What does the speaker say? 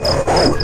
I'm